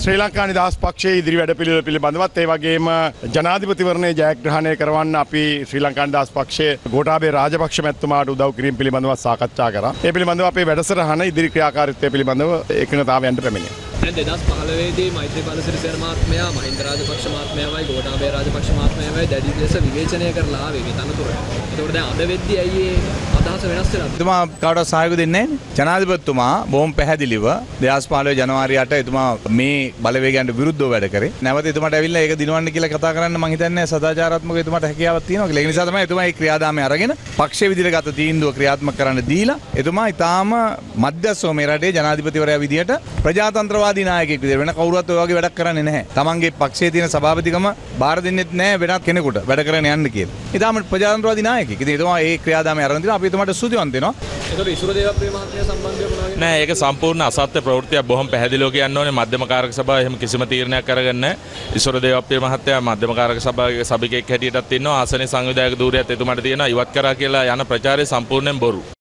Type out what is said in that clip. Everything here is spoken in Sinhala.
ශ්‍රී ලංකා නිදහස් පක්ෂයේ ඉදිරි වැඩ පිළිවෙල පිළිබඳවත් ඒ වගේම ජනාධිපතිවරණය ජයග්‍රහණය කරවන්න අපි ශ්‍රී ලංකා නිදහස් පක්ෂයේ ගෝඨාභය රාජපක්ෂ මැතිතුමාට උදව් කිරීම පිළිබඳව සාකච්ඡා කරා. ඒ පිළිබඳව අපේ වැඩසටහන ඉදිරි ක්‍රියාකාරීත්වය පිළිබඳව එකඟතාවයන්ට පැමිණියා. දැන් දෙදස් පහළවේදී මෛත්‍රීපාල සිරිසේන මහත්මයා මහින්ද රාජපක්ෂ මහත්මයාවයි ගෝඨාභය රාජපක්ෂ මහත්මයාවයි දැඩි ලෙස විවේචනය කරලා ආවේ මේ තනතුර. ඒතකොට දැන් අද වෙද්දී ඇයි ඒ අදහස වෙනස් වෙලා එතුමා කවට සහයක දෙන්නේ නැහැ. ජනාධිපතිතුමා බොහොම පැහැදිලිව 2015 ජනවාරි 8 එතුමා මේ බලවේගයන්ට විරුද්ධව වැඩ කරේ. නැවත එතුමාට ඇවිල්ලා ඒක දිනවන්න කියලා කතා කරන්න මම හිතන්නේ සදාචාරාත්මක එතුමාට හැකියාවක් තියෙනවා කියලා. ඒ නිසා තමයි එතුමා මේ ක්‍රියාදාමය අරගෙන පක්ෂ විදිහට ගත තීන්දුව ක්‍රියාත්මක කරන්න දීලා එතුමා ඊටාම මධ්‍යස්ථව මේ රටේ ජනාධිපතිවරයා විදිහට ප්‍රජාතන්ත්‍රවාදී නායකයෙක් විදිහට වෙන කවුරුත් ඔය වගේ වැඩක් කරන්නේ නැහැ. තමන්ගේ පක්ෂයේ තියෙන සභාපතිකම බාර දෙන්නෙත් නැහැ වෙනත් කෙනෙකුට වැඩ කරගෙන යන්න කියලා. ඊටාම ප්‍රජාතන්ත්‍රවාදී නායකයෙක්. ඉතින් එතුමා ඒ ක්‍රියාදාමය අරගෙන තිනවා අපි එතුමාට ස්තුතිවන්ත වෙනවා. නෑ ඒක සම්පූර්ණ අසත්‍ය ප්‍රවෘත්තියක් බොහොම පැහැදිලිව කියන්න ඕනේ මධ්‍යම කාරක සභාව එහෙම කිසිම තීරණයක් අරගන්න ඉසොර දේවප්‍රිය මහත්තයා මධ්‍යම කාරක සභාවේ සභිකෙක් හැටියටත් ඉන්නවා ආසනයේ සංවිධායක ධූරයත් එතුමාට තියෙනවා ඉවත් කරා කියලා යන ප්‍රචාරය සම්පූර්ණයෙන් බොරු